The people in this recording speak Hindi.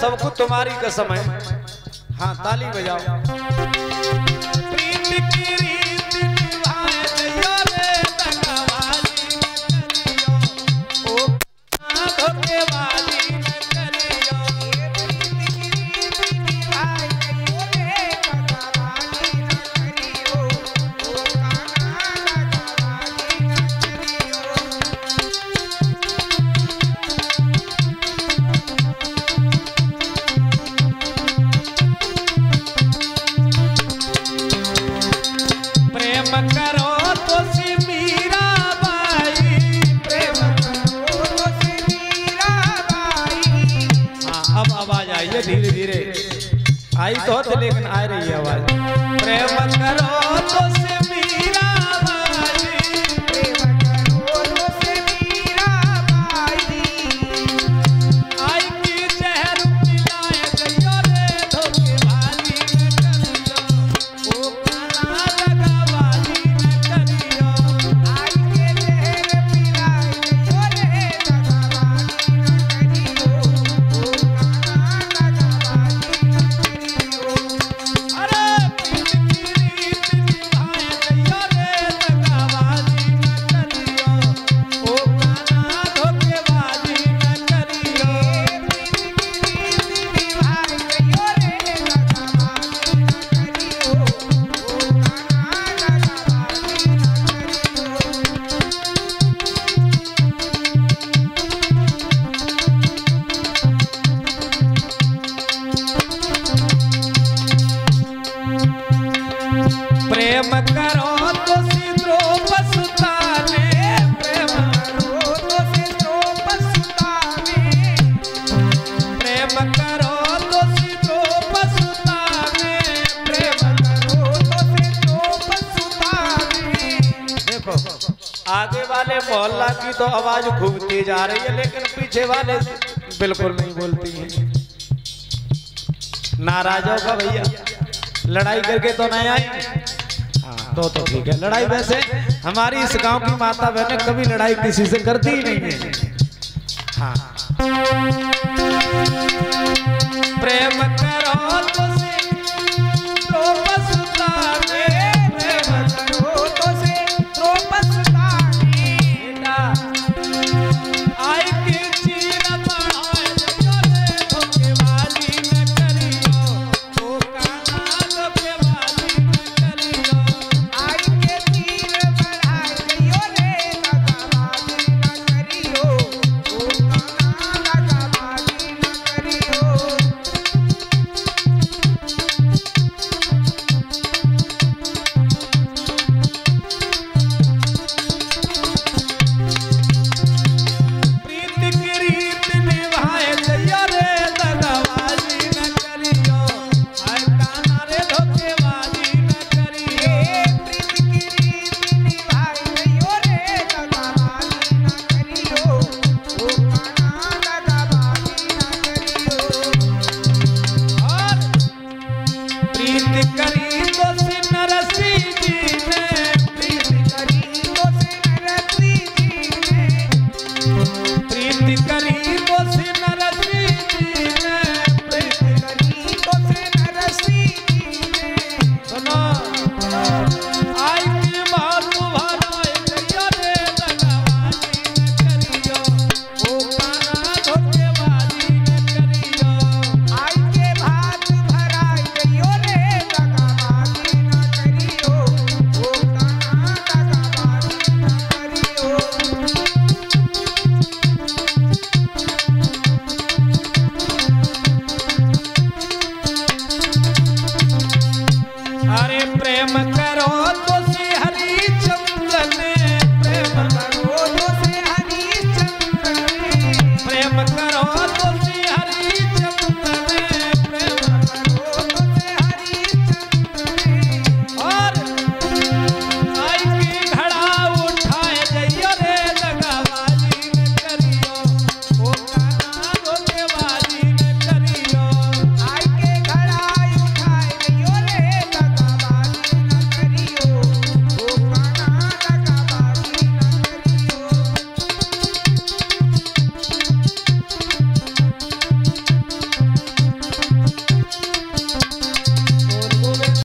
सबको तुम्हारी कसम है। हाँ ताली बजाओ। धीरे धीरे आई तो लेकिन आ रही है आवाज़। प्रेम करो तो सी प्रेम करो तो सिद्रो पसुताने प्रेम प्रेम करो तो सिद्रो पसुताने प्रेम देखो, आगे वाले मोहल्ला की तो आवाज़ खूब तेज आ रही है, लेकिन पीछे वाले बिल्कुल नहीं बोलती है। नाराज़ होगा भैया। लड़ाई करके तो नहीं आई हाँ तो तो ठीक है। लड़ाई वैसे हमारी इस गाँव की माता बहन कभी लड़ाई किसी से करती ही नहीं। है। हाँ। Carlos. प्रेम करो